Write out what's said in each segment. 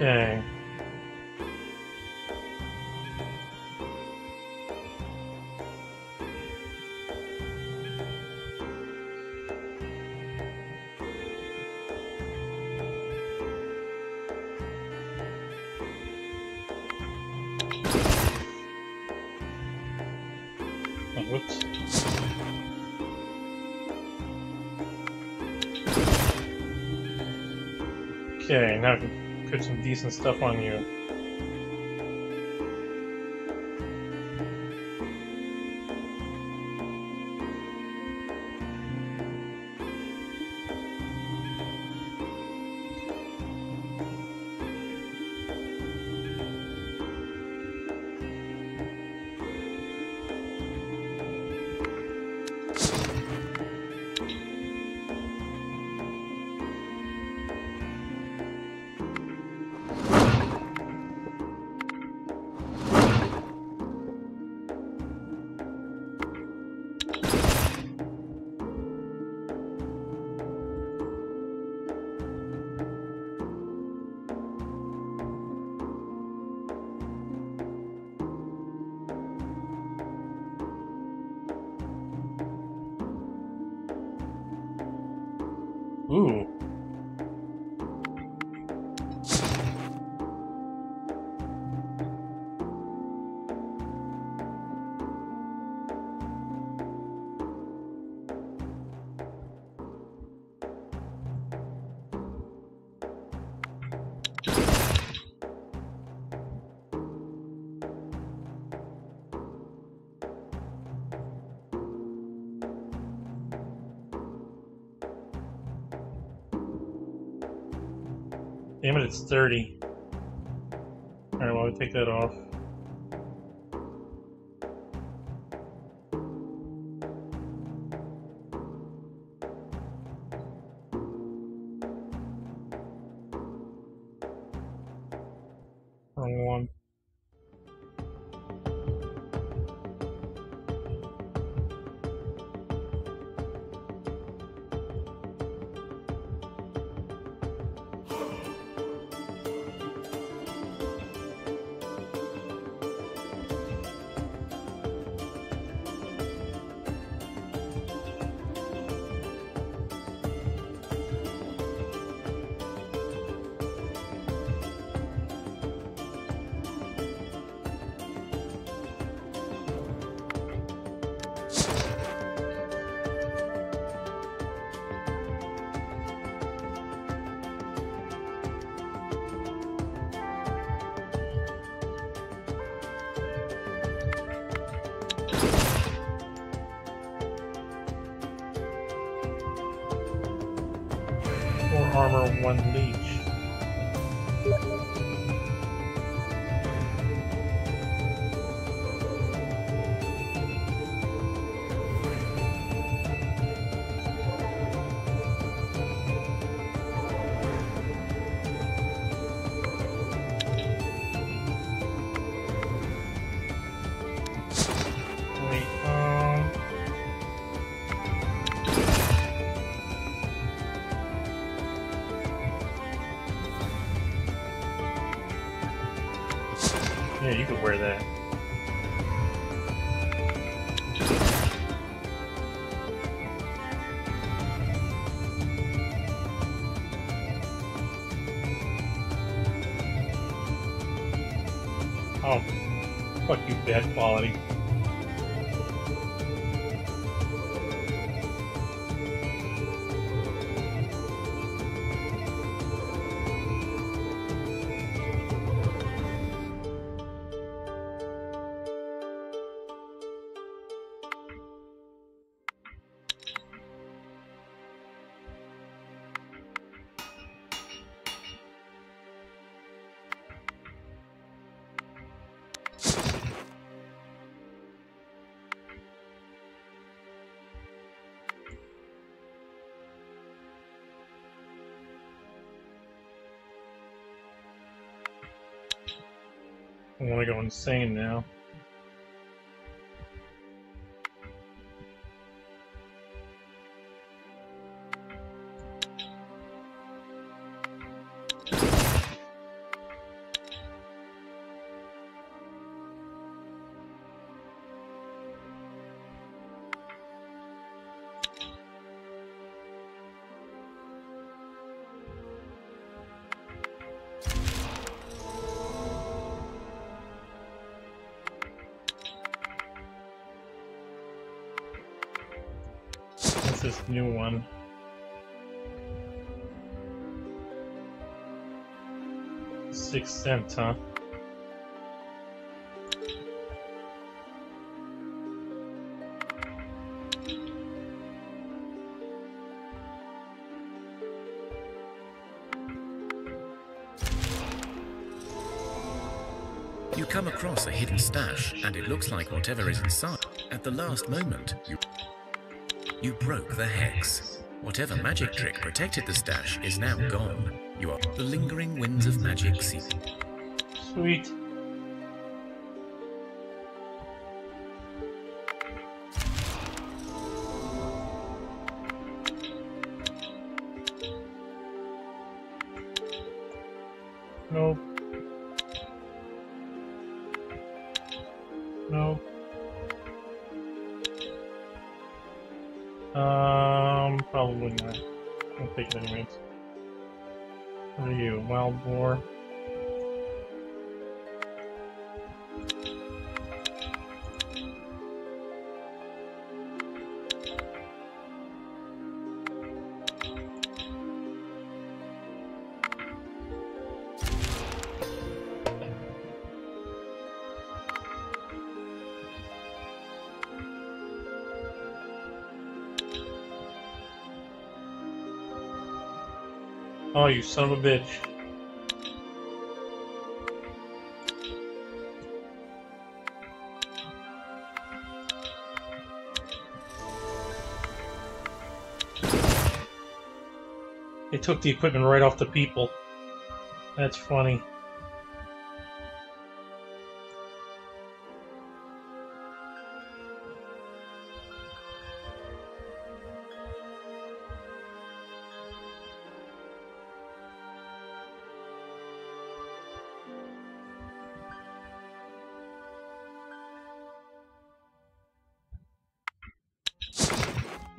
Okay. Oh. Okay, now put some decent stuff on you. Ooh. Damn it, it's 30. Alright, well, we take that off. Armor, one leech. You could wear that. Oh, fuck you, bad quality. I want to go insane now. New one? Six cents, huh? You come across a hidden stash, and it looks like whatever is inside. At the last moment, you you broke the hex. Whatever magic trick protected the stash is now gone. You are the lingering winds of magic seep. Sweet. Nope. Um, probably not. I'll take it anyways. What are you, wild boar? Oh, you son of a bitch. They took the equipment right off the people. That's funny.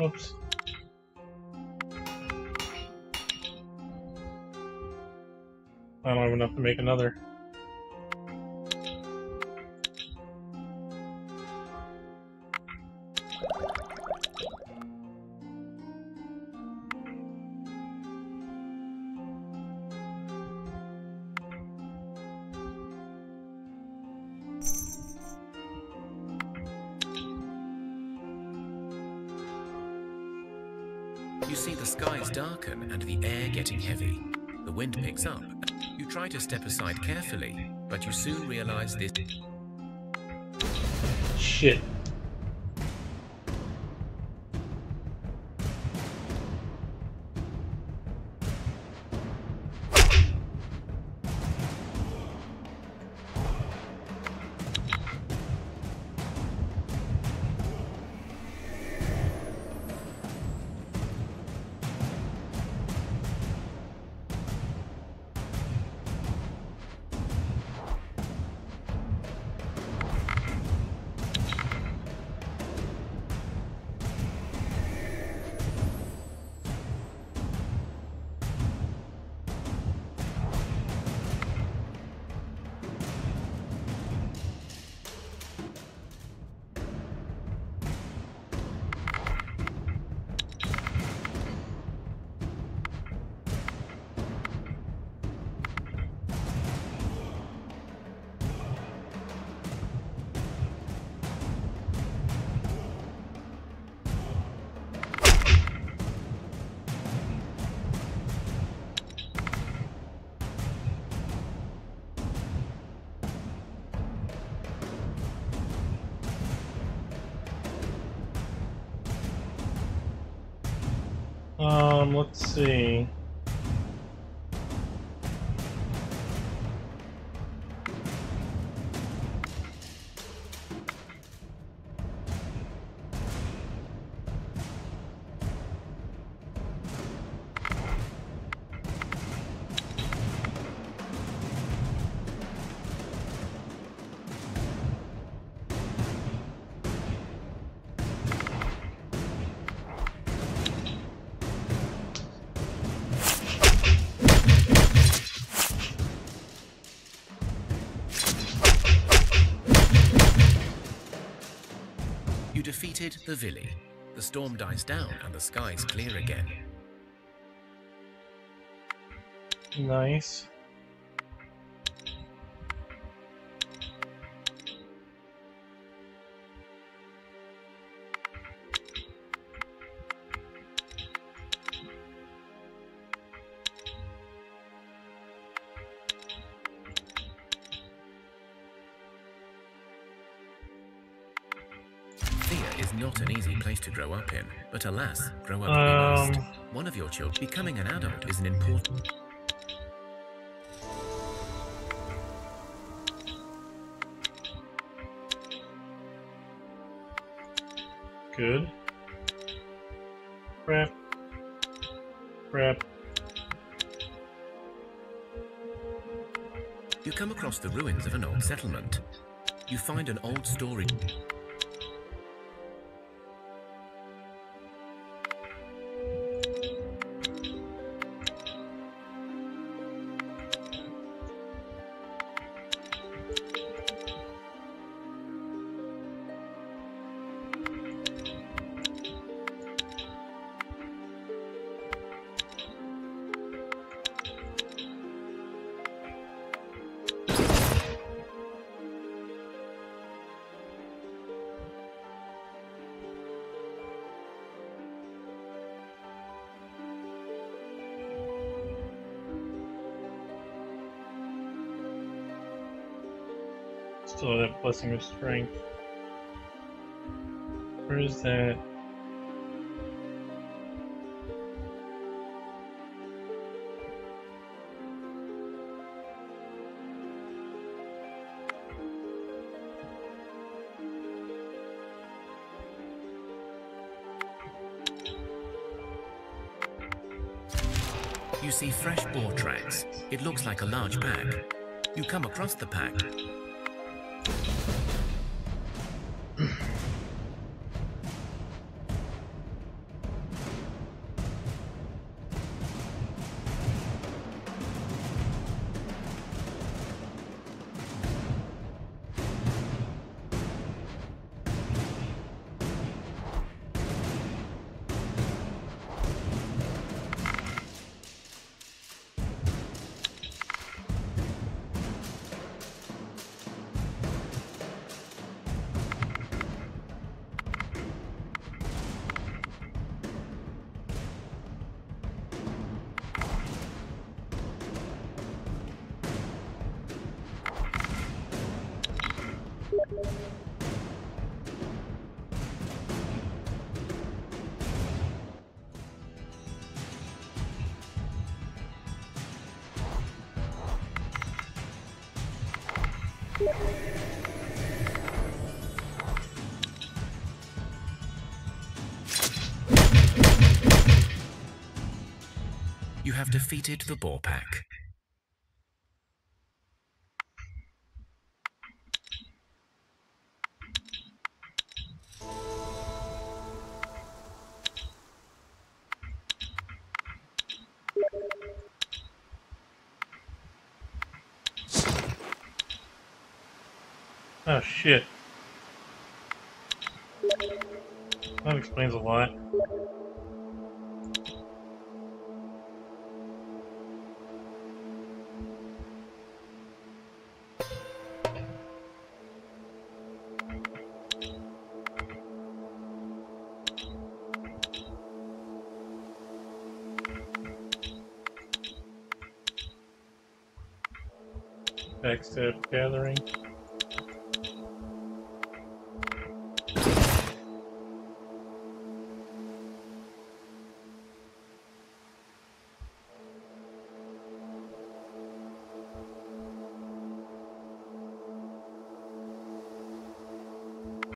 Oops. I don't have enough to make another. You see the skies darken and the air getting heavy. The wind picks up. You try to step aside carefully, but you soon realize this. Shit. Um, let's see. Defeated the Villi. The storm dies down and the skies clear again. Nice. Not an easy place to grow up in, but alas, grow up Um, must. One of your children becoming an adult is an important. good. Crap. Crap. You come across the ruins of an old settlement. You find an old story. Still that blessing of strength. Where is that? You see fresh boar tracks. It looks like a large pack. You come across the pack. Mm-hmm. You have defeated the boar pack. Oh shit. That explains a lot. Backstab gathering.